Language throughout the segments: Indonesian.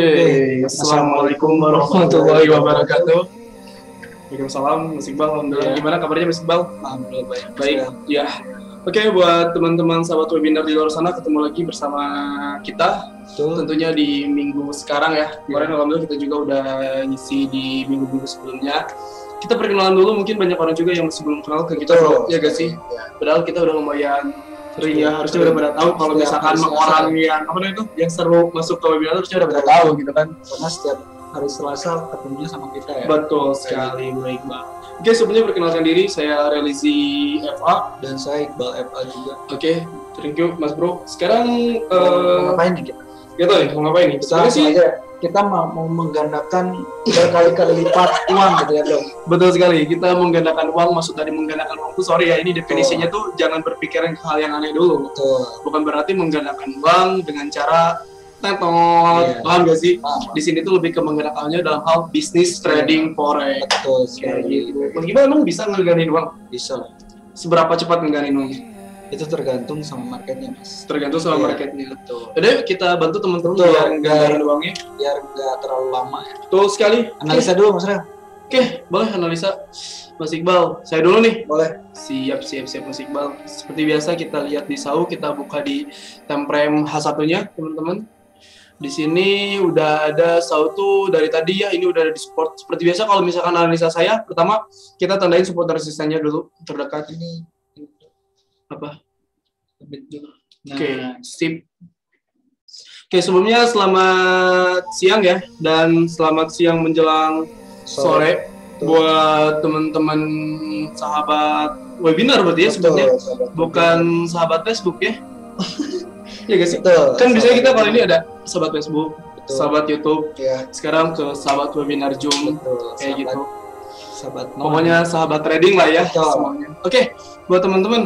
Oke, Assalamualaikum warahmatullahi wabarakatuh. Waalaikumsalam, Mas Iqbal. Alhamdulillah. Iya. Gimana kabarnya Mas Iqbal? Alhamdulillah baik. Baik, ya. Oke, buat teman-teman sahabat webinar di luar sana, ketemu lagi bersama kita. Betul. Tentunya di minggu sekarang ya. Kemarin alhamdulillah kita juga udah ngisi di minggu-minggu sebelumnya. Kita perkenalan dulu, mungkin banyak orang juga yang masih belum kenal ke kita, Betul. bro. Ya gak sih? Padahal kita udah lumayan sering ya, harusnya udah pada tahu kalau misalkan orang yang apa namanya itu yang seru masuk ke webinar harusnya udah pada tahu gitu kan. Karena setiap hari Selasa ketemunya sama kita ya. Betul sekali, baik Bang. Oke, sebelumnya perkenalkan diri, saya Relizi FA. Dan saya Iqbal FA juga. Oke, thank you Mas Bro. Sekarang eh ngapain nih kita? Gak tau nih, mau ngapain nih? Sebenarnya langsung sih. Kita mau, mau menggandakan berkali-kali lipat uang gitu ya dong. betul sekali. Kita menggandakan uang, maksud dari menggandakan uang itu, sorry ya, ini definisinya tuh jangan berpikiran ke hal yang aneh dulu. Betul. Bukan berarti menggandakan uang dengan cara tetot, Iya. paham gak sih? Paham. Di sini tuh lebih ke menggandakannya dalam hal bisnis, trading, forex. Betul Kayak sekali. gitu. Mas Gimana emang bisa ngegandin uang? Bisa. Seberapa cepat ngegandin uang? Itu tergantung sama marketnya mas. Tergantung sama Iya. marketnya. Betul. Udah yuk kita bantu teman-teman biar ngegandin uangnya. Biar nggak terlalu lama ya. Betul sekali. Analisa dulu mas Rel. Oke, boleh analisa. Mas Iqbal, saya dulu nih. Boleh. Siap, siap, siap Mas Iqbal. Seperti biasa kita lihat di SAU, kita buka di temprem H1-nya, teman-teman. Di sini udah ada SAU tuh dari tadi ya, ini udah ada di support. Seperti biasa kalau misalkan analisa saya, pertama kita tandain support resistennya dulu terdekat. Ini Apa? Nah, Oke, sip. Oke, sebelumnya selamat siang ya, dan selamat siang menjelang sore buat teman-teman sahabat webinar berarti ya Betul, sahabat. bukan sahabat Facebook ya ya guys Betul. kan biasanya kita kali ini ada sahabat Facebook Betul. sahabat YouTube ya. sekarang ke sahabat webinar Zoom Betul. kayak sahabat, gitu Sahabat pokoknya sahabat trading lah ya Betul. semuanya oke buat teman-teman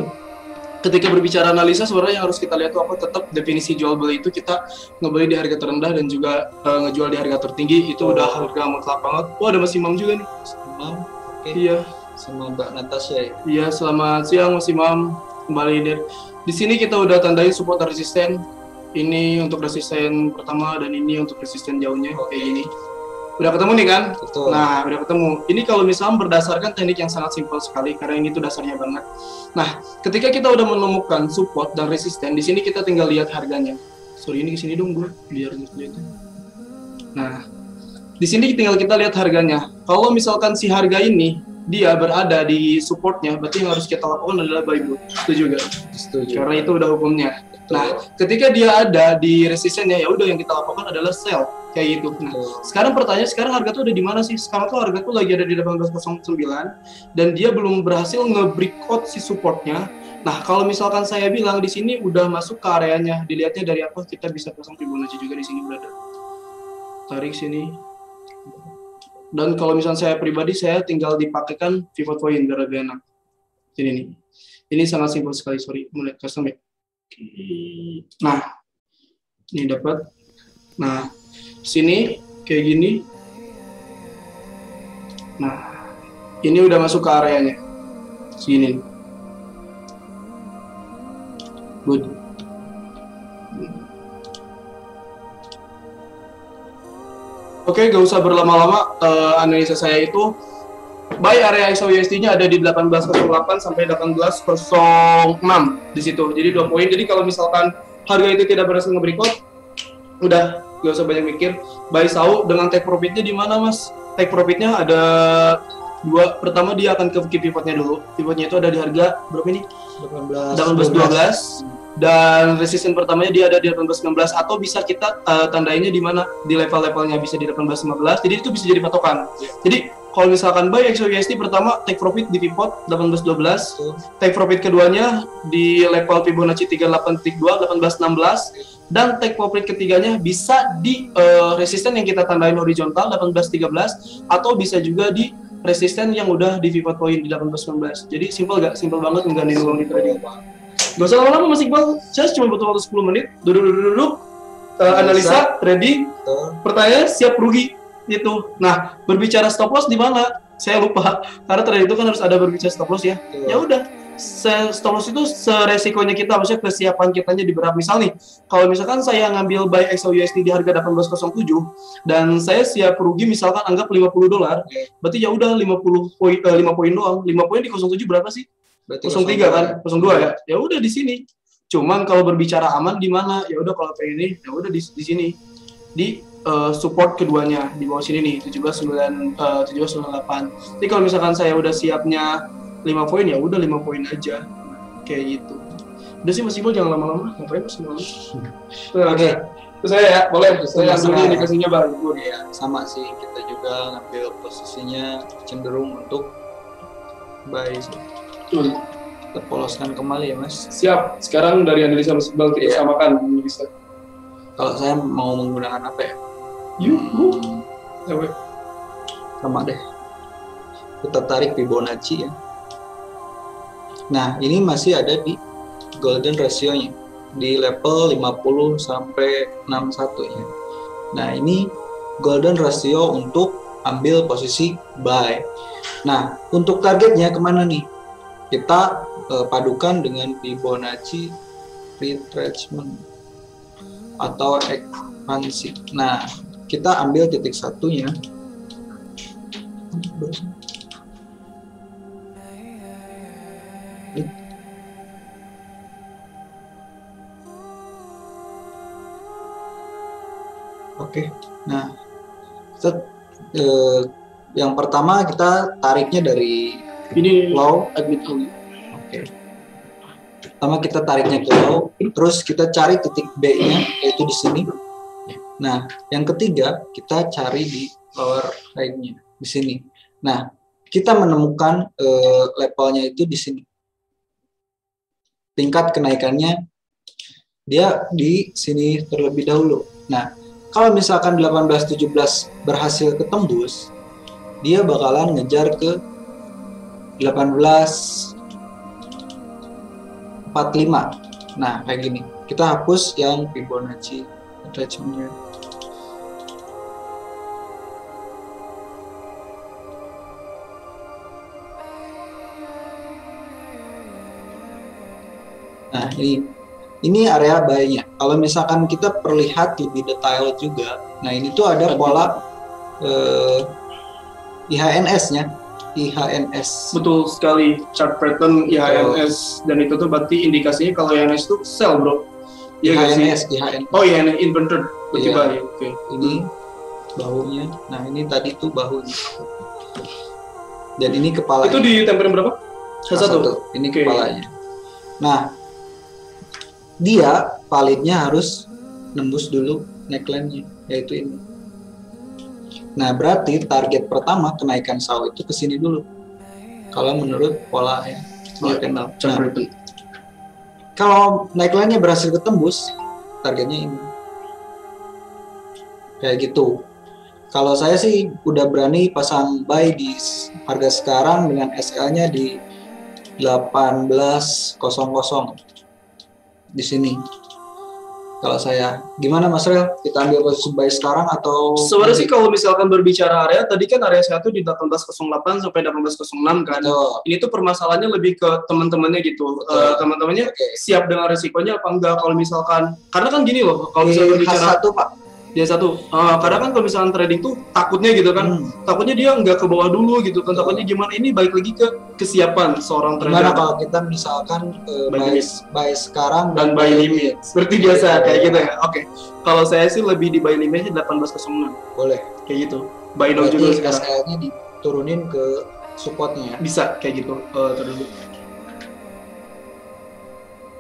ketika berbicara analisa sebenarnya yang harus kita lihat tuh apa tetap definisi jual beli itu kita ngebeli di harga terendah dan juga eh, ngejual di harga tertinggi itu Oh. udah harga mutlak banget wah ada Mas Imam juga nih Imam. Oke. iya Sama Mbak Natasha ya. Iya, selamat siang Mas Imam. Kembali di, di sini kita udah tandain support resisten. Ini untuk resisten pertama dan ini untuk resisten jauhnya kayak gini. Udah ketemu nih kan? Betul. Nah, udah ketemu. Ini kalau misalnya berdasarkan teknik yang sangat simpel sekali karena ini tuh dasarnya banget. Nah, ketika kita udah menemukan support dan resisten, di sini kita tinggal lihat harganya. Sorry ini ke sini dong gue biar kelihatan. Nah, di sini tinggal kita lihat harganya. Kalau misalkan si harga ini dia berada di supportnya, berarti yang harus kita lakukan adalah buy bro. Setuju gak? setuju. Karena itu udah hukumnya. Betul. Nah, ketika dia ada di resistennya, ya udah yang kita lakukan adalah sell kayak gitu. Nah, sekarang pertanyaan sekarang harga tuh ada di mana sih? Sekarang tuh harga tuh lagi ada di 1809 dan dia belum berhasil nge-breakout si supportnya. Nah, kalau misalkan saya bilang di sini udah masuk ke areanya, dilihatnya dari apa kita bisa pasang Fibonacci juga di sini berada. Tarik sini. Dan kalau misalnya saya pribadi, saya tinggal dipakaikan pivot point biar lebih enak. Ini nih. Ini sangat simpel sekali, sorry. Mulai custom ya. Nah, ini dapat. Nah, sini kayak gini. Nah, ini udah masuk ke areanya. Sini. Good. Oke, gak usah berlama-lama. Eh, analisa saya itu buy area ISO USD-nya ada di 1808 sampai 1806 di situ. Jadi dua poin. Jadi kalau misalkan harga itu tidak berhasil nge-breakout, udah gak usah banyak mikir. Buy SAU dengan take profitnya di mana mas? Take profitnya ada dua. Pertama dia akan ke key pivotnya dulu. Pivotnya itu ada di harga berapa ini? 18 1812 dan resisten pertamanya dia ada di 1819 atau bisa kita uh, tandainnya di mana di level-levelnya bisa di 1815 jadi itu bisa jadi patokan jadi kalau misalkan buy XOUSD pertama take profit di pivot 1812 Betul. take profit keduanya di level Fibonacci 38.2 1816 dan take profit ketiganya bisa di uh, resisten yang kita tandain horizontal 1813 atau bisa juga di resisten yang udah di pivot point di 1819 jadi simple gak? simple banget nggak uang di trading Gak usah lama-lama Mas Iqbal, saya cuma butuh waktu 10 menit, duduk-duduk, uh, analisa, trading, pertanyaan siap rugi. Gitu. Nah, berbicara stop loss di mana? Saya lupa, karena trading itu kan harus ada berbicara stop loss ya. Ya udah, stop loss itu seresikonya kita, maksudnya kesiapan kitanya di berapa. Misal nih, kalau misalkan saya ngambil buy XAUUSD di harga 1807 dan saya siap rugi misalkan anggap 50 dolar, berarti ya udah 50 poin eh, 5 poin doang. 5 poin di 07 berapa sih? Berarti 03 kan? 02 ya. Ya udah di sini. Cuman kalau berbicara aman di mana? Ya udah kalau pengen ini, ya udah di, di sini. Di eh, support keduanya di bawah sini nih 17 9 eh, 17 98. Jadi kalau misalkan saya udah siapnya 5 poin ya udah 5 poin aja. Kayak gitu. Udah sih Mas Iqbal jangan lama-lama. Ngapain Mas lama Oke. Terus saya ya, boleh. Saya ambil saya. indikasinya Bang. Iya, sama sih kita juga ngambil posisinya cenderung untuk buy. Betul. Kita poloskan kembali ya mas. Siap. Sekarang dari analisa Mas Iqbal kita Iya. samakan analisa. Kalau saya mau menggunakan apa ya? Yuk. Hmm, sama deh. Kita tarik Fibonacci ya. Nah ini masih ada di golden ratio-nya di level 50 sampai 61 ya. Nah ini golden ratio untuk ambil posisi buy. Nah untuk targetnya ke mana nih? Kita eh, padukan dengan Fibonacci retracement atau ekspansi. Nah kita ambil titik satunya. Oke, nah set, eh, yang pertama kita tariknya dari Ini low. admit only. Oke. Pertama kita tariknya ke low, terus kita cari titik B-nya yaitu di sini. Nah, yang ketiga kita cari di lower high-nya di sini. Nah, kita menemukan eh, levelnya itu di sini. Tingkat kenaikannya dia di sini terlebih dahulu. Nah, kalau misalkan 1817 berhasil ketembus, dia bakalan ngejar ke 1845. Nah, kayak gini. Kita hapus yang Fibonacci attachment-nya. Nah, ini ini area buy-nya. Kalau misalkan kita perlihat lebih detail juga, nah ini tuh ada pola eh, IHNS-nya, IHNS. Betul sekali chart pattern IHNS dan itu tuh berarti indikasinya kalau IHNS itu sell bro. Iya sih? IHNS, IHNS. Oh iya, inverted berarti Iya. Oke. Ini bahunya. Nah, ini tadi tuh bahunya. Dan ini kepala. Itu di temperan berapa? Satu. Ini Oke. kepalanya. Nah, dia validnya harus nembus dulu neckline-nya, yaitu ini. Nah, berarti target pertama kenaikan saw itu ke sini dulu. Kalau menurut pola Iya, dia kenal. Nah, kalau neckline-nya berhasil ketembus, targetnya ini. Kayak gitu. Kalau saya sih udah berani pasang buy di harga sekarang dengan SL-nya di 1800 di sini. Kalau saya, gimana Mas Rel? Kita ambil posisi buy sekarang atau Sebenarnya sih kalau misalkan berbicara area, tadi kan area satu di 1808 sampai 1806 kan. Atau- Ini tuh permasalahannya lebih ke teman-temannya gitu. Betul. Eh, teman-temannya Oke. siap dengan resikonya apa enggak kalau misalkan karena kan gini loh kalau misalkan berbicara satu Pak. Dia satu. Eh, kadang kan kalau misalkan trading tuh takutnya gitu kan. Hmm. takutnya dia nggak ke bawah dulu gitu kan. Takutnya gimana? Ini balik lagi ke kesiapan seorang Gimana trader. kalau kita misalkan eh, Buy buy, sekarang dan buy limit. seperti biasa kayak gitu ya. Oke. Kalau saya sih lebih di buy limitnya 1806 Boleh. kayak gitu. Buy now juga Berarti sekarang SL-nya diturunin ke supportnya ya. bisa kayak gitu. Eh terus. Dulu.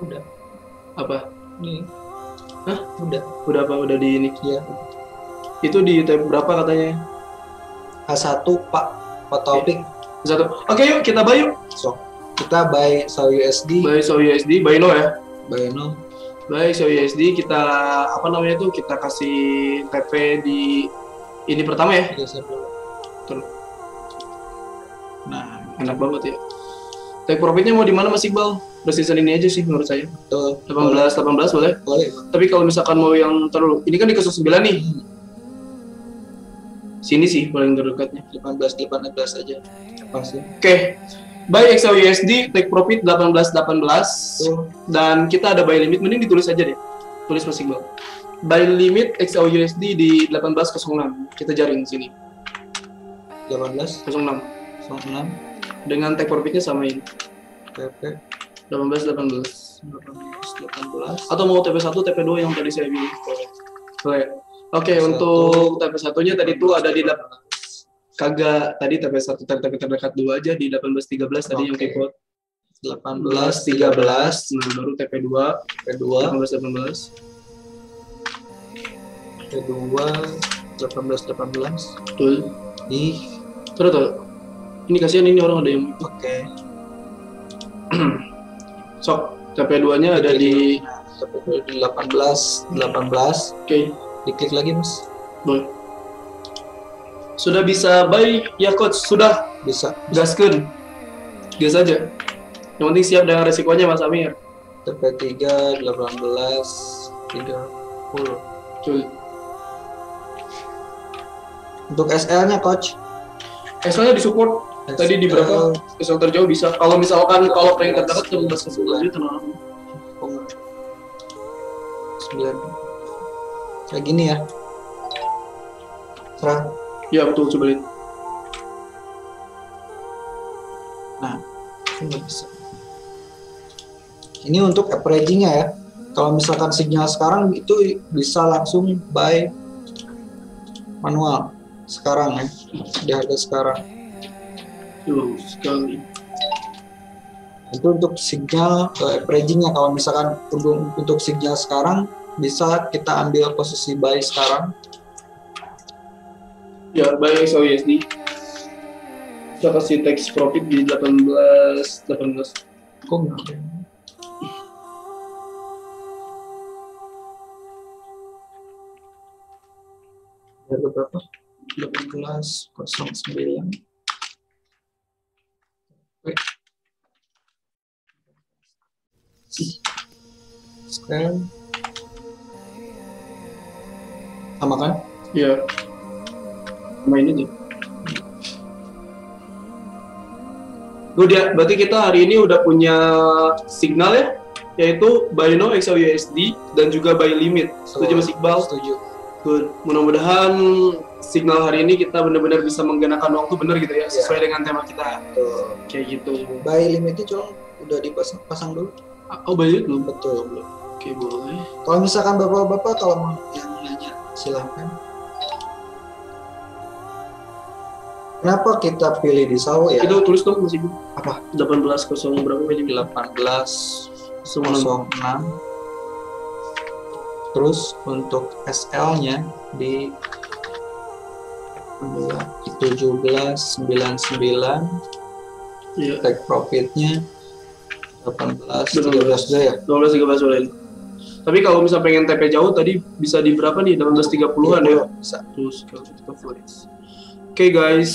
Udah. apa? Nih. Hah? Udah. udah apa udah di ini Iya. itu di tab berapa katanya H1 Pak Pak Taufik. satu oke yuk kita buy yuk So, kita buy SAU USD, buy so USD buy no ya buy no. Baik, so USD kita apa namanya tuh kita kasih TP di ini pertama ya. Betul. Nah, Enak banget ya. Take profitnya mau di mana Mas Iqbal? Udah season ini aja sih menurut saya. tuh 18 18 boleh. boleh. Tapi kalau misalkan mau yang terlalu ini kan di kasus 9 nih. Sini sih paling terdekatnya. 18 18 aja. Pas ya. Oke. Buy XAUUSD, take profit 1818 Tuh. dan kita ada buy limit mending ditulis aja deh. Tulis Mas Iqbal. Buy limit XAUUSD di 1806. Kita jaring di sini. 18 06. 06 Dengan take profitnya samain. PP 18 18. 18 18 Atau mau TP1, TP2 yang tadi saya bilang. Boleh. Oke, Satu. untuk TP1-nya tadi tuh ada di kagak tadi TP1 TP terdekat 2 aja di 1813 tadi yang Oke. ikut 18 13 nah baru TP2 P2 18 18 P2 18 18 betul. Di terus tuh ini kasihan ini orang ada yang oke sok TP2 nya ada di P2 di 18 18 oke. Diklik lagi mas. Boleh. Sudah bisa buy? Ya coach. Sudah. Bisa. Gaskeun gas aja. Yang penting siap dengan resikonya Mas Amir. TP3 18 30 Betul. untuk SL nya coach. SL-nya disupport Tadi di berapa? SL terjauh bisa. Kalau misalkan kalau pengen terdekat ke 11 ke 11 aja tenang 9 kayak gini ya. Serah. Ya betul coba lihat nah ini nggak bisa. Ini untuk averaging-nya ya. Kalau misalkan sinyal sekarang itu bisa langsung buy manual. Sekarang ya di harga sekarang Tuh, sekali. Itu untuk sinyal ke averaging-nya kalau misalkan untuk untuk sinyal sekarang bisa kita ambil posisi buy sekarang. Ya buy XAUUSD kita kasih tax profit di 18 18 kok nggak ada? harga berapa? 1809 Wait. Sekarang sama kan? ya sama ini aja Gue dia, berarti kita hari ini udah punya signal ya, yaitu buy now XAUUSD dan juga buy limit. Setuju Mas Iqbal? Setuju. Good. Mudah-mudahan signal hari ini kita benar-benar bisa menggunakan waktu benar gitu ya, sesuai dengan tema kita. Tuh. Kayak gitu. Buy limitnya cuma udah dipasang pasang dulu. Oh, limit belum? Betul belum. Oke, boleh. Kalau misalkan bapak-bapak kalau mau yang nanya silahkan. Kenapa kita pilih di Sawo ya? Itu tulis dong Mas Ibu. Apa? 18 kosong berapa aja? 18 Semua 06 terus untuk SL-nya di 1799 Iya. take profitnya 18 Benar. 13 juga ya 12 13 boleh. Tapi kalau misal pengen TP jauh tadi bisa di berapa nih? 18.30-an ya. bisa Terus kita flex. Oke guys,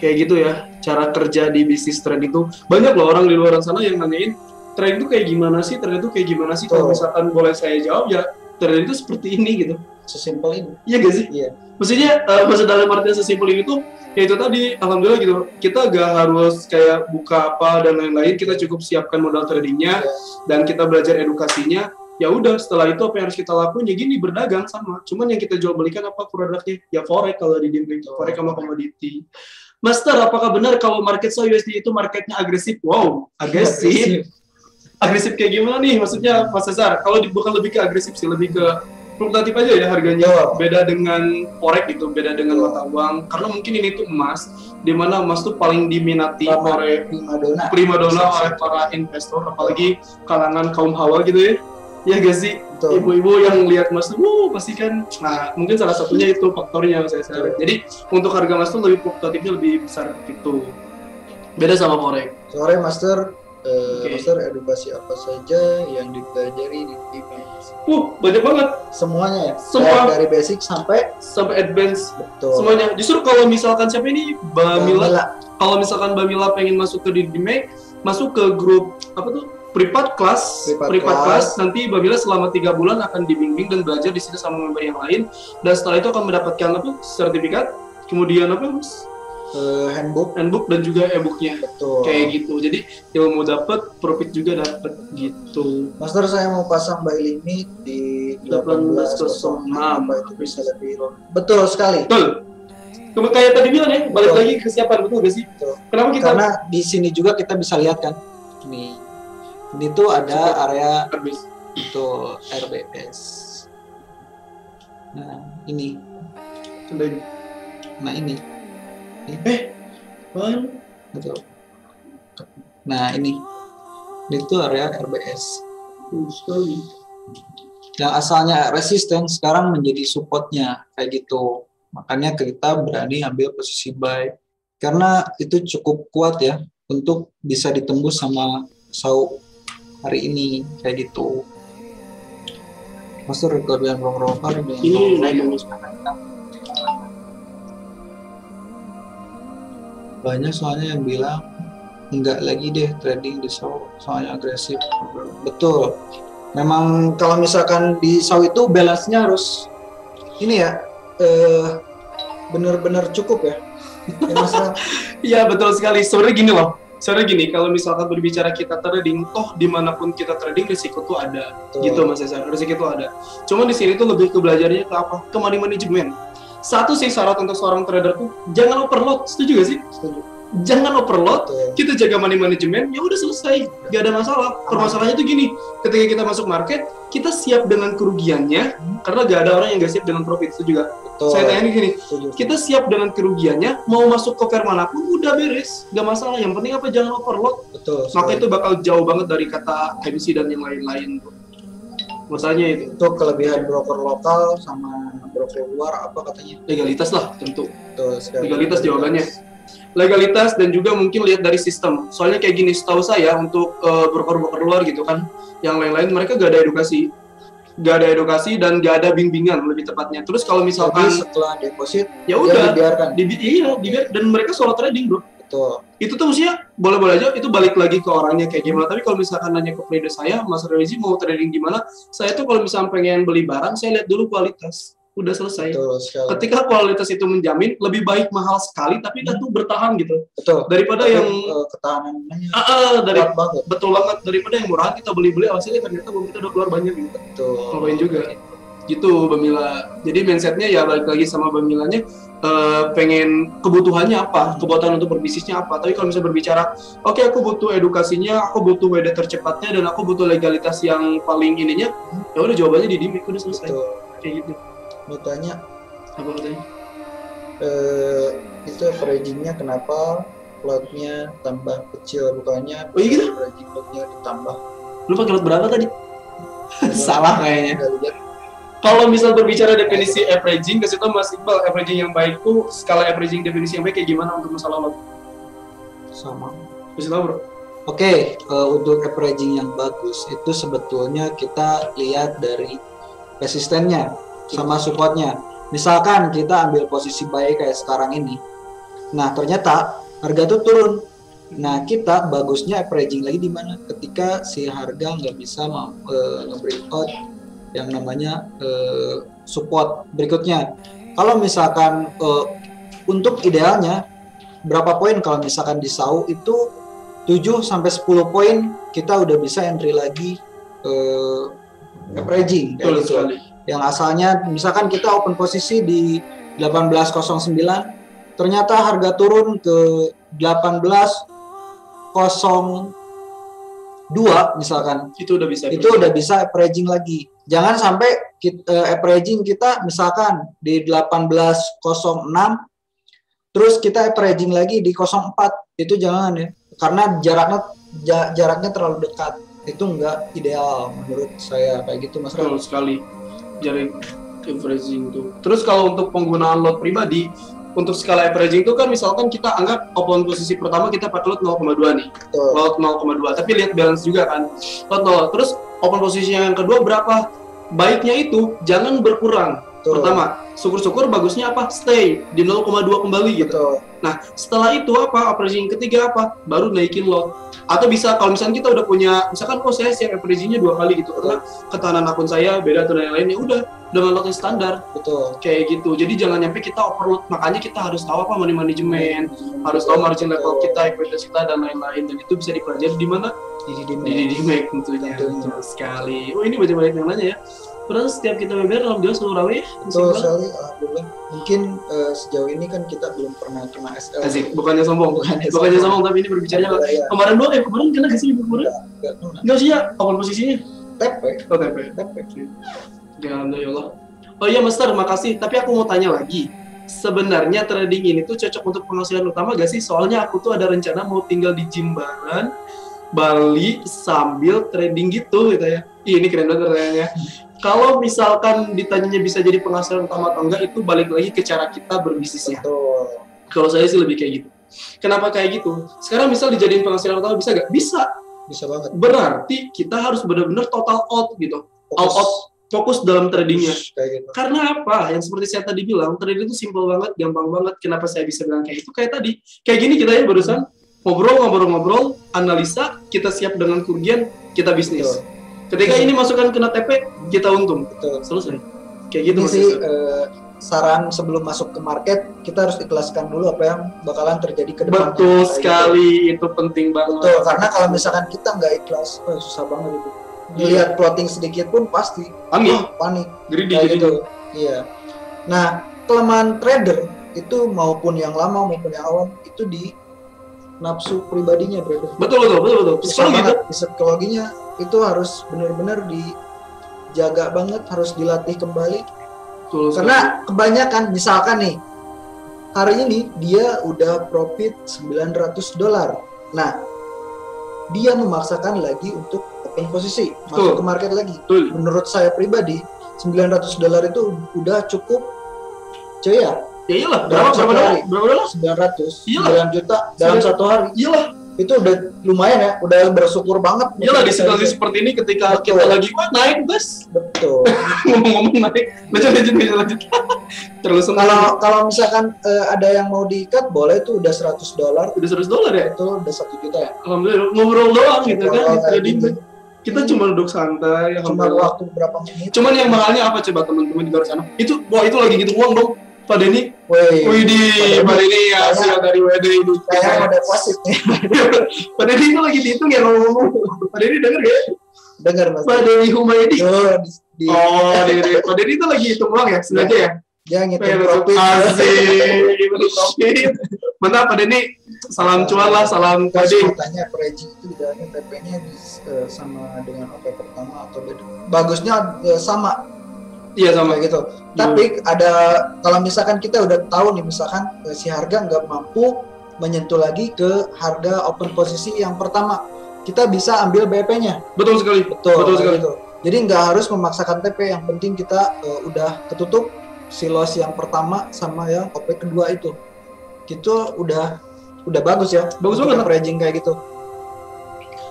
kayak gitu ya cara kerja di bisnis trend itu. Banyak loh orang di luar sana yang nanyain trend itu kayak gimana sih, trend itu kayak gimana sih? Kalau misalkan boleh saya jawab ya trend itu seperti ini gitu. sesimpel ini. Iya gak sih? iya. Maksudnya eh, maksud dalam artian sesimpel ini tuh ya itu tadi alhamdulillah gitu. Kita gak harus kayak buka apa dan lain-lain. Kita cukup siapkan modal tradingnya Iya. dan kita belajar edukasinya. Ya udah setelah itu apa yang harus kita lakuin? Ya gini berdagang sama. Cuman yang kita jual belikan apa produknya? Ya forex kalau di game forex sama komoditi. Master apakah benar kalau market so USD itu marketnya agresif? Wow agresif. Agresif kayak gimana nih? Maksudnya Mas Cesar kalau bukan lebih ke agresif sih lebih ke fluktuatif aja ya harganya. Betul. beda dengan forex gitu beda dengan mata uang. Karena mungkin ini tuh emas di mana emas tuh paling diminati Sama oleh primadona primadona oleh para investor apalagi kalangan kaum hawa gitu ya. Ya gak sih? Betul. ibu-ibu yang lihat emas tuh wuh pasti kan. Nah mungkin salah satunya itu faktornya saya sadar jadi untuk harga emas tuh lebih fluktuatifnya lebih besar gitu. Beda sama forex sore master eh, Oke. master edukasi apa saja yang dipelajari di TV uh banyak banget. Semuanya ya? Semua. Dari- dari basic sampai? Sampai advance. Betul. Semuanya. Justru kalau misalkan siapa ini? Bamila. Bamila. kalau misalkan Bamila pengen masuk ke Didime masuk ke grup apa tuh? Privat class Privat class. nanti Bamila selama tiga bulan akan dibimbing dan belajar di situ sama member yang lain. Dan setelah itu akan mendapatkan apa sertifikat. Kemudian apa Mas? Eh, handbook. Handbook dan juga e-booknya. Betul. Kayak gitu. Jadi ilmu dapat profit juga dapat gitu. Master saya mau pasang buy limit di 18.06 apa itu bisa lebih betul sekali. Betul. Cuma kayak tadi bilang ya balik Betul. lagi kesiapan betul gak sih? Betul. kenapa kita karena di sini juga kita bisa lihat kan nih ini tuh ada area habis. itu RBS nah ini. Coba ini. Nah ini Apaan? betul nah ini. Ini tuh area RBS yang asalnya resisten sekarang menjadi supportnya. Kayak gitu. Makanya kita berani ambil posisi buy. Karena itu cukup kuat ya untuk bisa ditembus sama sau hari ini. Kayak gitu. Master kelebihan rocker Ini naik banyak soalnya yang bilang enggak lagi deh trading di saw soalnya agresif betul memang kalau misalkan di saw itu balance-nya harus ini ya eh, bener-bener cukup ya Ya? Iya betul sekali. Sebenarnya gini loh. Sebenarnya gini, kalau misalkan berbicara kita trading, toh di mana pun kita trading risiko tuh ada, Betul. gitu Mas Esa. Risiko tuh ada. Cuma di sini tuh lebih ke belajarnya ke apa? Ke money management. Satu sih syarat untuk seorang trader tuh jangan overload. Setuju gak sih? Setuju. Jangan overload. Betul. Kita jaga money management, ya udah selesai, gak ada masalah. Permasalahannya tuh gini, ketika kita masuk market, kita siap dengan kerugiannya, karena gak ada orang yang gak siap dengan profit. Itu juga. Betul. Saya tanya gini, Setuju. kita siap dengan kerugiannya mau masuk ke fair mana pun udah beres gak masalah yang penting apa jangan overload betul maka itu bakal jauh banget dari kata MC dan yang lain-lain bro masalahnya itu. Itu kelebihan broker lokal sama broker luar apa katanya? Legalitas lah tentu. Betul. Legalitas jawabannya. legalitas dan juga mungkin lihat dari sistem. Soalnya kayak gini setahu saya untuk eh, broker-broker luar gitu kan yang lain-lain mereka gak ada edukasi. Gak ada edukasi dan gak ada bimbingan lebih tepatnya. Terus kalau Jadi misalkan setelah deposit ya udah dibiarkan. di, iya dibiar- dan mereka solo trading bro betul. Itu tuh maksudnya boleh-boleh aja itu balik lagi ke orangnya kayak gimana. Tapi kalau misalkan nanya ke trader saya Mas Rezi mau trading gimana saya tuh kalau misalkan pengen beli barang saya lihat dulu kualitas. Udah selesai. Betul sekali. Ketika kualitas itu menjamin lebih baik mahal sekali tapi kan tuh bertahan gitu. Betul. Daripada yang Eh, ketahanannya ah, ah, dari banget. betul banget. Daripada yang murah kita beli-beli hasilnya ternyata belum kita udah keluar banyak gitu. Betul. Ngapain juga gitu Bamila. Jadi mindsetnya ya balik lagi sama Bamilanya eh, pengen kebutuhannya apa kebutuhan untuk berbisnisnya apa. Tapi kalau misalnya berbicara oke aku butuh edukasinya aku butuh WD tercepatnya dan aku butuh legalitas yang paling ininya ya udah jawabannya di dimik udah selesai. Betul. Kayak gitu. Mau tanya? Apa katanya eh, itu averagingnya kenapa plotnya tambah kecil? Bukannya Oh, iya gitu? averaging plotnya ditambah? Lu pakai lot berapa tadi? Salah kayaknya. Kalau misal berbicara definisi averaging, kasih tau Mas Iqbal, averaging yang baik tuh skala averaging definisi yang baik kayak gimana untuk masalah lot? sama Kasih tau bro. Oke, eh, untuk averaging yang bagus itu sebetulnya kita lihat dari resistennya sama supportnya. Misalkan kita ambil posisi buy kayak sekarang ini, nah ternyata harga tuh turun. Nah kita bagusnya averaging lagi di mana? Ketika si harga nggak bisa mau eh, nge-breakout yang namanya eh, support berikutnya. Kalau misalkan eh, untuk idealnya berapa poin kalau misalkan di SAU itu 7 sampai 10 poin kita udah bisa entry lagi eh averaging kayak gitu. sekali. Yang asalnya misalkan kita open posisi di 1809 ternyata harga turun ke 1802 misalkan Itu udah bisa. itu udah bisa averaging lagi. Jangan sampai kita, averaging kita misalkan di 1806 terus kita averaging lagi di 04 itu jangan ya karena jaraknya ja- jaraknya terlalu dekat itu enggak ideal menurut saya kayak gitu Mas Betul Ram. sekali. Jadi averaging itu. Terus kalau untuk penggunaan lot pribadi, untuk skala averaging itu kan misalkan kita anggap open posisi pertama kita pakai lot 0,2 nih. Betul. Lot 0,2. Tapi lihat balance juga kan. Lot 0. Terus open posisi yang kedua berapa? Baiknya itu jangan berkurang. Betul. Pertama, syukur-syukur bagusnya apa? Stay di 0,2 kembali gitu. Betul. Nah, setelah itu apa? Averaging ketiga apa? Baru naikin lot. Atau bisa kalau misalnya kita udah punya, misalkan oh saya siap averagingnya dua kali gitu karena ketahanan akun saya beda atau lain-lain ya udah dengan lot yang standar Betul. kayak gitu. Jadi jangan nyampe kita overload. Makanya kita harus tahu apa money management, harus tahu margin level kita, ekuitas kita dan lain-lain. Dan itu bisa dipelajari di mana? Di Di di di Mac tentunya. Tentunya. Betul sekali. Oh ini banyak-banyak yang nanya ya. Padahal setiap kita webinar alhamdulillah selalu ya. bisa Betul sekali, alhamdulillah. Mungkin eh, sejauh ini kan kita belum pernah kena SL. Asik, bukannya sombong. Bukannya Bukannya sombong. sombong tapi ini berbicaranya Alhamdulillah, ya. kemarin doang eh kemarin kena gak sih kemarin? Nggak kena. Enggak sih ya, kapan posisinya? Ya, Oh, TP. tap ya. Ya alhamdulillah. Oh iya Master, makasih. Tapi aku mau tanya lagi. Sebenarnya trading ini tuh cocok untuk penghasilan utama gak sih? Soalnya aku tuh ada rencana mau tinggal di Jimbaran, Bali sambil trading gitu gitu ya. Ih, ini keren banget pertanyaannya. Kalau misalkan ditanyanya bisa jadi penghasilan utama atau enggak, itu balik lagi ke cara kita berbisnisnya. Betul. Kalau saya sih lebih kayak gitu. Kenapa kayak gitu? Sekarang misal dijadiin penghasilan utama bisa gak? Bisa. Bisa banget. Berarti kita harus benar-benar total out gitu. All out fokus dalam tradingnya. Gitu. Karena apa? Yang seperti saya tadi bilang, trading itu simpel banget, gampang banget. Kenapa saya bisa bilang kayak itu? Kayak tadi, kayak gini kita ya barusan ngobrol-ngobrol-ngobrol, analisa, kita siap dengan kerugian, kita bisnis. Betul. Ketika ini masukkan kena TP, kita untung. Betul. Selesai. Kayak gitu sih eh, saran sebelum masuk ke market kita harus ikhlaskan dulu apa yang bakalan terjadi ke depan. Betul sekali, itu penting banget. Betul, karena kalau misalkan kita nggak ikhlas, oh, susah banget itu. Lihat plotting sedikit pun pasti Panik, oh, panik. greedy Kayak gitu. Iya. Nah, kelemahan trader itu maupun yang lama maupun yang awam itu di nafsu pribadinya, brother. Betul, betul, betul, betul. Psikologi banget. itu. Psikologinya itu harus benar-benar dijaga banget, harus dilatih kembali. Betul. Karena kebanyakan misalkan nih hari ini dia udah profit 900 dolar. Nah, dia memaksakan lagi untuk open posisi, masuk Betul. ke market lagi. Betul. Menurut saya pribadi, 900 dolar itu udah cukup cuy ya, Ya iyalah, Dalam berapa, dolar? Berapa dolar? 900, Iyalah. 9 juta dalam satu hari. Iyalah, Itu udah lumayan ya, udah bersyukur banget. iyalah di situasi seperti ini ketika Betul. kita lagi wah naik bes Betul. ngomong-ngomong naik lanjut lanjut lanjut lanjut terus Kalau kalau misalkan eh, ada yang mau diikat, boleh itu udah 100 dolar, udah 100 dolar ya itu udah satu juta ya. alhamdulillah ngobrol doang gitu kan trading kita cuma duduk santai Cuma waktu berapa menit. cuman yang mahalnya apa coba teman-teman di luar sana itu wah itu lagi gitu uang dong Pak Denny Woi, wih di Pak Pak Denny ya hasil dari WD ini saya mau deposit nih. Pak itu lagi dihitung ya ngomong-ngomong Pak Denny denger gak ya Dengar mas. Pak Denny Humaydi Yo, di, di, oh di, di, Pak itu lagi hitung uang ya sengaja ya dia ngitung profit. Asik, profit. Mantap Pak Denny. Salam cuan lah, salam Pas trading. tanya averaging itu ibaratnya PP-nya eh, sama dengan OP pertama atau beda. Bagusnya eh, sama Iya sama. kayak gitu. Tapi ada kalau misalkan kita udah tahu nih misalkan eh, si harga nggak mampu menyentuh lagi ke harga open posisi yang pertama, kita bisa ambil BP-nya. Betul sekali. Betul, Betul sekali. gitu. Jadi nggak harus memaksakan TP, yang penting kita eh, udah ketutup si loss yang pertama sama yang OP kedua itu. Itu udah udah bagus ya. Bagus banget. averaging kayak gitu.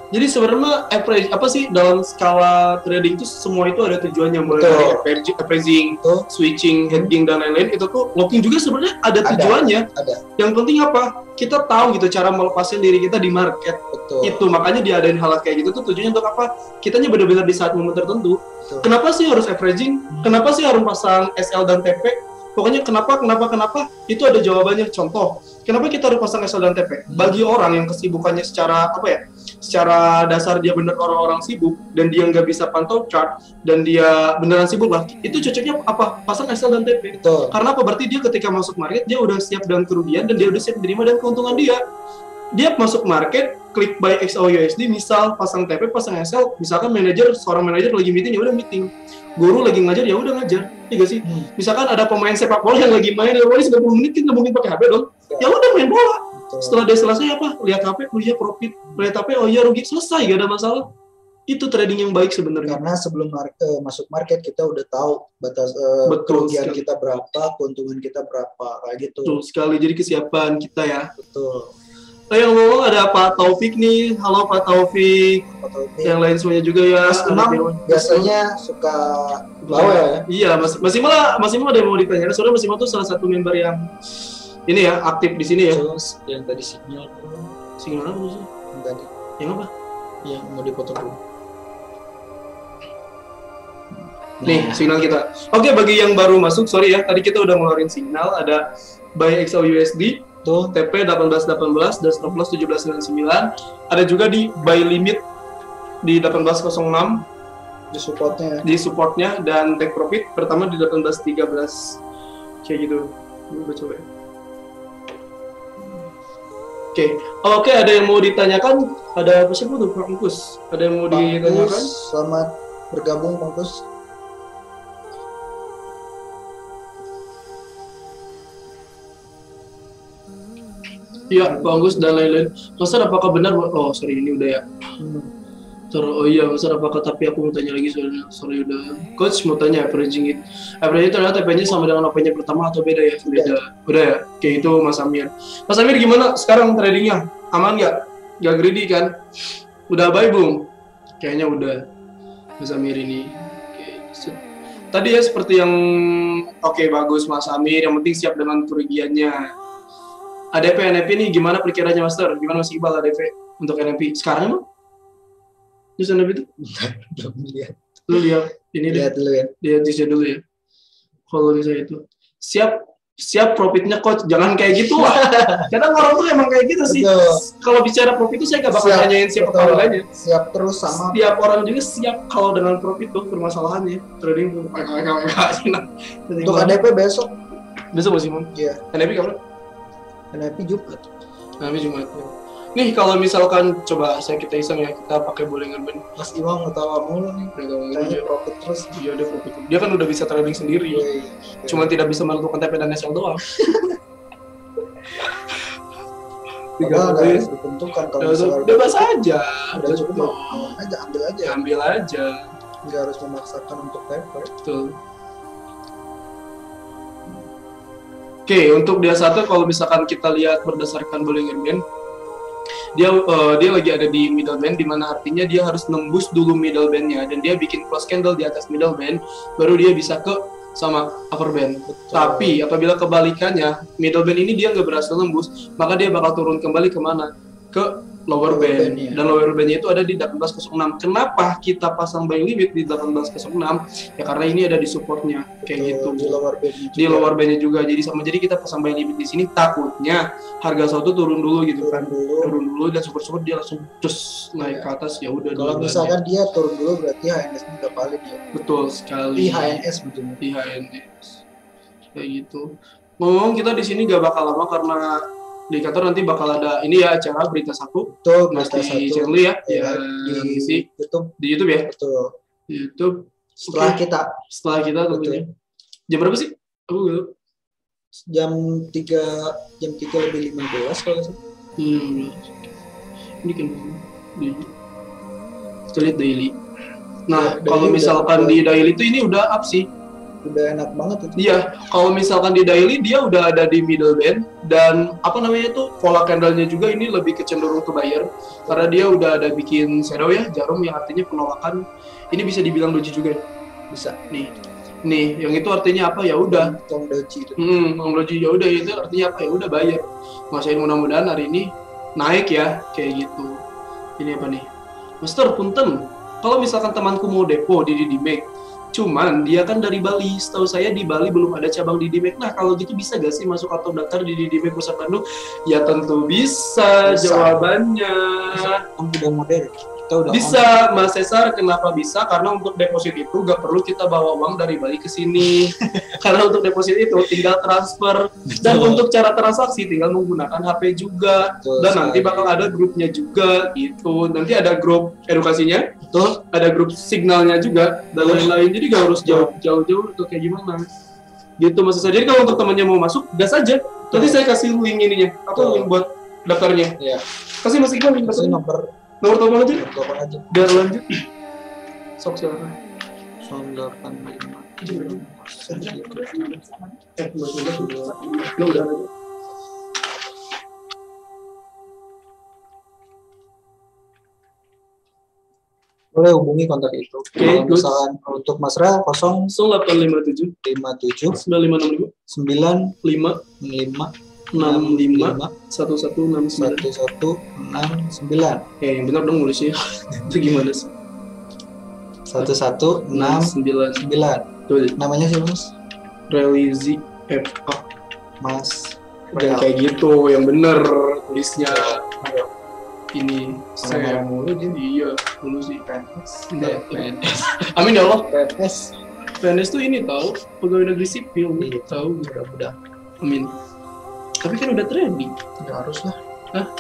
Jadi sebenarnya average apa sih dalam skala trading itu semua itu ada tujuannya mulai Betul. dari average- appraising, Betul. switching, Hmm. hedging dan lain-lain itu tuh locking juga sebenarnya ada Ada. tujuannya. Ada. Yang penting apa? Kita tahu gitu cara melepaskan diri kita di market. Betul. Itu makanya diadain hal kayak gitu tuh tujuannya untuk apa? Kitanya benar-benar di saat momen tertentu. Betul. Kenapa sih harus averaging? Kenapa sih harus pasang SL dan TP? Pokoknya kenapa, kenapa, kenapa? Itu ada jawabannya. Contoh, kenapa kita harus pasang SL dan TP? Bagi orang yang kesibukannya secara apa ya? Secara dasar dia bener orang-orang sibuk dan dia nggak bisa pantau chart dan dia beneran sibuk lah. Itu cocoknya apa? Pasang SL dan TP. Betul. Karena apa? Berarti dia ketika masuk market dia udah siap dengan kerugian dan dia udah siap menerima dan keuntungan dia. Dia masuk market, klik buy XAUUSD, misal pasang TP, pasang SL, misalkan manajer, seorang manajer lagi meeting ya udah meeting. Guru lagi ngajar ya udah ngajar. Iya gak sih? Hmm. Misalkan ada pemain sepak bola yang lagi main, ya boleh 90 menit kan nggak mungkin pakai HP dong. Ya udah main bola. Betul. Setelah dia selesai apa? Lihat HP, oh iya profit. Lihat HP, oh iya rugi. Selesai, gak ada masalah. Itu trading yang baik sebenarnya. Karena sebelum mar- eh, masuk market kita udah tahu batas eh, Betul kerugian sekali. kita berapa, keuntungan kita berapa, kayak gitu. Betul sekali. Jadi kesiapan kita ya. Betul. Oh, yang ngomong ada Pak Taufik nih. Halo Pak Taufik. atau ini Yang lain semuanya juga ya. Mas Imam biasanya suka bawel ya Iya, Mas Mas Imam Mas Imam ada yang mau ditanyakan. Soalnya Mas Imam tuh salah satu member yang ini ya aktif di sini ya. Terus yang tadi sinyal Sinyal apa sih? yang tadi Yang apa? yang mau dipotong dulu. Nih, Nah, signal kita. Oke, bagi yang baru masuk, sorry ya, tadi kita udah ngeluarin signal, ada buy XO USD, tuh TP 1818 dan stop loss 1799. Ada juga di buy limit di 1806 di supportnya ya. di supportnya dan take profit pertama di 1813 kayak gitu. Gue coba ya. Oke, oke ada yang mau ditanyakan? Ada apa sih tuh Pak Angkus? Ada yang mau ditanyakan? Pangkus, selamat bergabung Pangkus Iya, Pak Anggus dan lain-lain. Master apakah benar? Oh, sorry ini udah ya. Hmm. Sorry, oh iya, Master apakah tapi aku mau tanya lagi soalnya. Sorry udah. Coach mau tanya averaging it. Averaging itu adalah TP-nya sama dengan OP-nya pertama atau beda ya? Beda. Udah ya? Kayak itu Mas Amir. Mas Amir gimana sekarang tradingnya? Aman nggak? Nggak greedy kan? Udah bye Bung? Kayaknya udah. Mas Amir ini. Tadi ya seperti yang oke bagus Mas Amir, yang penting siap dengan kerugiannya. ADP NFP nih gimana perkiranya Master? Gimana Mas Iqbal ADP untuk NFP sekarang emang? Terus NFP itu belum lihat lu lihat ini lihat dulu ya lihat di dulu ya. Kalau misalnya itu siap siap profitnya coach jangan kayak gitu lah. Kadang orang tuh emang kayak gitu sih. Kalau bicara profit itu saya gak bakal Siap, nanyain siapa betul. aja. siap terus sama Setiap orang juga siap kalau dengan profit tuh permasalahannya. Trading tuh untuk ADP besok Besok masih mau. Iya. NFP kapan? NFP Jumat Kami Jumat. Nih kalau misalkan coba saya kita iseng ya kita pakai Bollinger Band. Mas Imam ketawa mulu nih kayaknya profit terus Iya dia profit. Dia kan udah bisa trading sendiri. Woi. Cuma tidak bisa menentukan TP dan SL doang. Tiga kali. harus ditentukan kalau misalnya bebas aja. udah cukup aman aja ambil aja Ambil aja. nggak harus memaksakan untuk paper Betul. Oke, untuk dia satu kalau misalkan kita lihat berdasarkan Bollinger Band, dia eh, dia lagi ada di middle band di mana artinya dia harus nembus dulu middle bandnya dan dia bikin close candle di atas middle band baru dia bisa ke sama upper band. Tapi apabila kebalikannya middle band ini dia nggak berhasil nembus, maka dia bakal turun kembali ke mana? Ke lower band. band, iya. Dan lower bandnya itu ada di 1806. Kenapa kita pasang buy limit di 1806? Ya karena ini ada di supportnya. Kayak gitu. di lower band di lower bandnya juga. Jadi sama jadi kita pasang buy limit di sini takutnya harga satu turun dulu gitu kan. Turun dulu. Turun dulu dan super super dia langsung terus naik ke atas. Ya udah kalau misalkan dia turun dulu berarti HNS udah valid ya. Betul sekali. Di HNS di HNS kayak gitu. Ngomong kita di sini gak bakal lama karena di kantor nanti bakal ada ini ya acara berita satu betul Mas di satu channel ya, ya, ya di di, YouTube. Di YouTube ya? Betul. Di YouTube. Setelah Oke. kita. Setelah kita tentunya jam berapa sih? Aku tahu. jam 3 jam 3 lebih 15 kalau nggak salah. Hmm. Ini kan daily. Nah, Ya, kalau misalkan udah- di daily itu ini udah up sih. Udah enak banget itu Iya, kalau misalkan di daily dia udah ada di middle band dan apa namanya itu pola candle-nya juga ini lebih kecenderung ke buyer karena dia udah ada bikin shadow ya, jarum yang artinya penolakan. Ini bisa dibilang doji juga ya? bisa nih. Nih, yang itu artinya apa? Ya udah, tong doji itu Hmm, Bang Doji ya udah itu artinya apa ya udah bayar. Masain mudah-mudahan hari ini naik ya kayak gitu. Ini apa nih? Mister Punten, kalau misalkan temanku mau depo di Didimek, cuman dia kan dari Bali, setahu saya di Bali belum ada cabang di Didimek. Nah kalau gitu bisa gak sih masuk atau daftar di Didimek Pusat Bandung? Ya tentu bisa, Bisa. jawabannya. kan udah modern kita udah Bisa, Mas Cesar. Kenapa bisa? Karena untuk deposit itu gak perlu kita bawa uang dari Bali ke sini. Karena untuk deposit itu tinggal transfer dan Betul. untuk cara transaksi tinggal menggunakan HP juga. Betul Dan nanti bakal ada grupnya juga gitu. Nanti ada grup edukasinya, betul ada grup signalnya juga dan lain-lain. Jadi gak harus jauh- jauh-jauh untuk kayak gimana. Gitu Mas Cesar. Jadi kalau untuk temannya mau masuk, gas aja. Nanti saya kasih link ininya atau link buat daftarnya. Iya. Kasih Mas Iqbal link nomor Nomor telepon aja. Nomor telepon aja. Biar lanjut. Sok silakan. Son lima. Boleh hubungi kontak itu. Oke, okay, untuk Mas Ra 0857 57 9565 65 65 1169 1169 Eh, yang benar dong nulisnya. itu gimana sih? 1169 69. Tuh, namanya sih Mas? Relizi FA. Mas Jangan kayak gitu, yang bener tulisnya. Ini Saya. mulu dia. Iya dulu sih. PNS Enggak, PNS amin ya Allah. PNS PNS tuh ini tahu? Pegawai negeri sipil Iya. tahu? Mudah-mudahan. Amin tapi kan udah trending nggak harus lah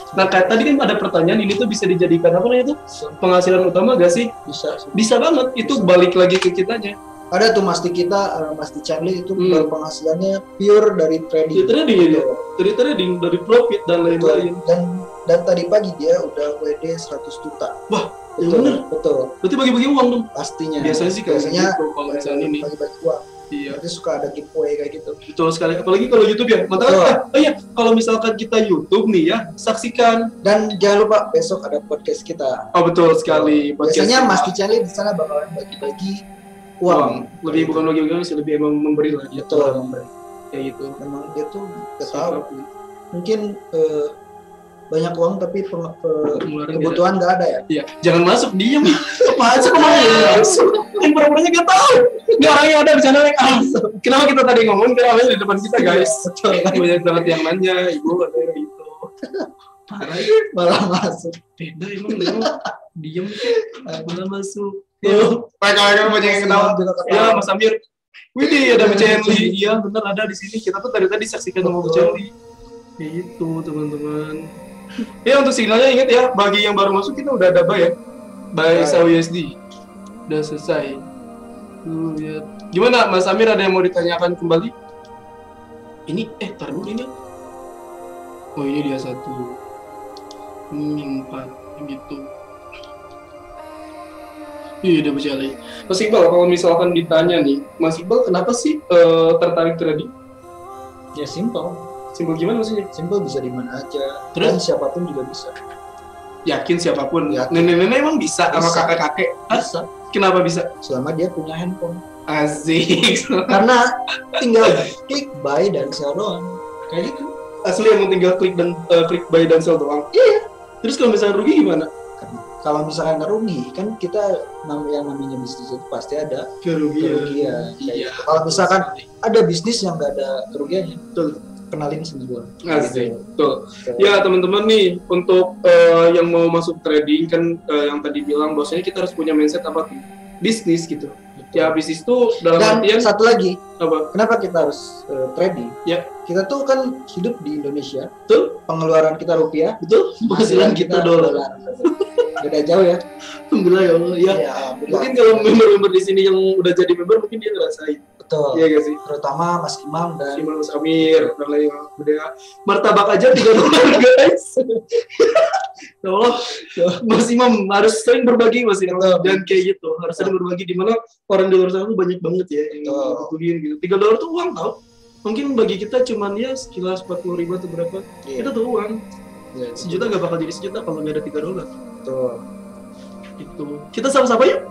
nah kayak tadi kan ada pertanyaan ini tuh bisa dijadikan apa namanya tuh penghasilan utama gak sih bisa sih. bisa banget itu balik lagi ke kitanya Ada tuh Masti kita, eh, Masti Chanli itu Hmm. penghasilannya pure dari trading. Dari trading ya dia? dari trading dari profit dan lain-lain Dan dan tadi pagi dia udah WD 100 juta. Wah, betul, bener. betul. berarti bagi-bagi uang dong Pastinya. biasanya sih kayak biasanya gitu kalau misalnya ini bagi-bagi uang. Iya Nanti suka ada giveaway kayak gitu. betul sekali apalagi kalau YouTube ya mantap Betul. oh iya kalau misalkan kita YouTube nih ya saksikan Dan jangan lupa besok ada podcast kita. oh betul sekali podcast Biasanya kita. Masti Chanli di sana bakalan bagi-bagi uang uang. lebih bukan lagi bukan sih lebih emang memberi lah Betul. kayak gitu Memang dia tuh gak tahu. Siapa pun. Mungkin eh, banyak uang tapi peng- pe- Pengeluaran kebutuhan nggak ada ya. Iya, jangan masuk diem. Apaan sih ke mana? Masuk. Yang pura-puranya gak tahu. Gak orang yang ada di sana ah. Kenapa kita tadi ngomong kenapa di depan kita guys? Banyak banget yang nanya, ibu katanya gitu. Parah ya. Malah masuk. Beda emang dulu. Diem malah masuk. Mereka banyak yang ketawa. Ya, Mas Amir. Widih, ada Bu Cenli. Iya, bener ada di sini. Kita tuh tadi tadi saksikan sama Bu Cenli. Itu, teman-teman. Ya, untuk signalnya ingat ya, bagi yang baru masuk kita udah ada bay ya. Bay Bay. SAWSD. Udah selesai. Tuh, ya. Gimana, Mas Amir ada yang mau ditanyakan kembali? Ini, eh, tar dulu ini. Oh, ini dia satu. Ini empat, gitu. Iya, udah berjalan. Mas Iqbal, kalau misalkan ditanya nih, Mas Iqbal kenapa sih eh, tertarik trading? Ya simple. Simpel gimana maksudnya? Simple bisa di mana aja. Terus? Dan siapa pun juga bisa. Yakin siapa pun. Yakin. Nenek-nenek emang bisa, sama Bisa. kakek-kakek. Hah? Bisa. Kenapa bisa? Selama dia punya handphone. Asik. Karena tinggal klik buy dan sell doang. Kayak gitu. Asli emang tinggal klik dan eh, klik buy dan sell doang. Iya. Terus kalau misalnya rugi gimana? Kalau misalkan nggak rugi, kan kita yang namanya bisnis itu pasti ada Kerugian. kerugian. Iya. gitu. Kalau misalkan ada bisnis yang nggak ada kerugiannya, Betul. Kenalin semua. Asik. Gitu. Betul. Ya teman-teman nih untuk eh, yang mau masuk trading kan eh, yang tadi bilang bahwasanya kita harus punya mindset apa? Bisnis gitu. Ya bisnis tuh dalam Dan artian satu lagi, apa? kenapa kita harus eh, trading? Ya. Kita tuh kan hidup di Indonesia. Betul. Pengeluaran kita rupiah, Betul. Penghasilan kita dolar. Beda jauh ya. Alhamdulillah ya Allah. Ya. Ya. Mungkin kalau member-member di sini yang udah jadi member mungkin dia ngerasain. Betul. Iya gak sih? Terutama Mas Imam dan Si Mas Amir dan lain martabak aja 3 dolar guys. ya Allah, Mas Imam harus sering berbagi Mas Imam. Betul. Jangan kayak gitu. Harus sering berbagi di mana orang di luar sana tuh banyak banget ya yang butuhin gitu. 3 dolar tuh uang tau. Mungkin bagi kita cuman ya sekilas 40 ribu atau berapa. Iya, Itu tuh uang. iya, Sejuta gak bakal jadi sejuta kalau nggak ada 3 dolar. betul. Itu. Kita sama-sama yuk.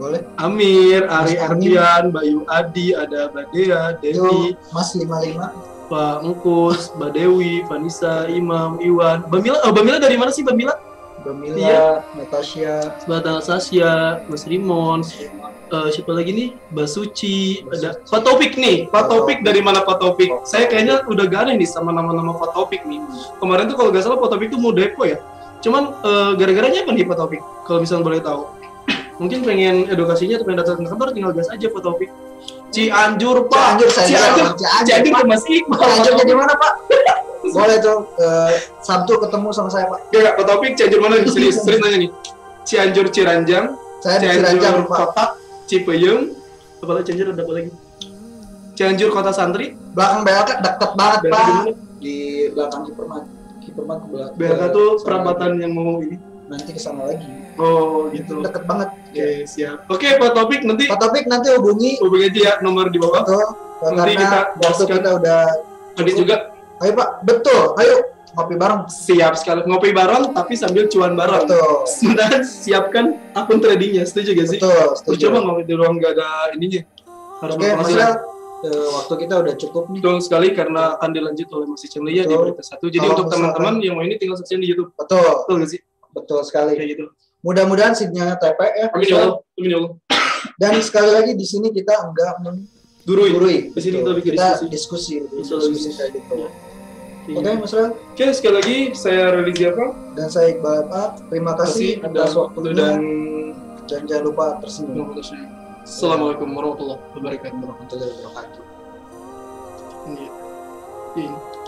Boleh. Amir, Ari. Ardian, Bayu Adi, ada Badea, Devi, Mas 55 Pak Mengkus, Mbak Dewi, Vanessa, Imam, Iwan. Bamila, oh Bamila dari mana sih Bamila? Bamila, Iya. Natasha, Mbak Sasya, Mas Rimon, eh, siapa lagi nih? Mbak Suci, ada Pak Topik nih. Pak Topik dari mana Pak Topik? Saya kayaknya udah gak nih sama nama-nama Pak Topik nih. Kemarin tuh kalau nggak salah Pak Topik tuh mau depo ya. Cuman eh, gara-garanya apa nih Pak Topik? Kalau misalnya boleh tahu. Mungkin pengen edukasinya atau pengen datang ke kantor tinggal gas aja Pak Topik. Cianjur Pak. Cianjur saya Cianjur. Cianjur, Cianjur ke Mas Iqbal. Cianjur jadi mana Pak? Boleh tuh eh, Sabtu ketemu sama saya Pak. Gak, Pak Topik Cianjur mana nih? Serius, serius nanya nih. Cianjur Ciranjang, Saya di Ciranjang Pak. Kota, Cipeyung, apa lagi Cianjur ada apa lagi? Cianjur Kota Santri, Belakang BLK deket banget BLK Pak. di belakang Hipermat. Hipermat ke belakang. BLK tuh Sama perapatan yang mau ini. Nanti ke sana lagi. Oh, gitu. Deket banget. Oke, siap. Oke, Pak Topik nanti Pak Topik nanti hubungi hubungi aja ya nomor di bawah. Betul. Nanti kita waktu kita udah Tadi juga Ayo Pak, betul. Ayo ngopi bareng. Siap sekali ngopi bareng tapi sambil cuan bareng. Betul. Sementara siapkan akun tradingnya, setuju gak sih? Betul. Setuju. coba ngopi di ruang gak ada ininya. Harus Oke, Mas berpenghasilan. Rel, eh, waktu kita udah cukup nih. Betul sekali karena akan dilanjut oleh Mas Icen Lia di berita satu. Jadi Kalau untuk teman-teman yang mau ini tinggal saksikan di YouTube. Betul, Betul gak sih? betul sekali. Kayak gitu. Mudah-mudahan sinyalnya TP ya. Amin ya Allah. Amin ya Allah. Dan sekali lagi di sini kita enggak Durui. menggurui. Di sini kita kita diskusi. diskusi, diskusi kayak gitu. Iya. Oke, Mas Rel. Oke, sekali lagi saya Reli Ziafa. Dan saya Iqbal Pak. Terima kasih atas waktunya dan dan jangan lupa tersenyum. Assalamualaikum warahmatullahi wabarakatuh. Warahmatullahi wabarakatuh. Iya. Iya.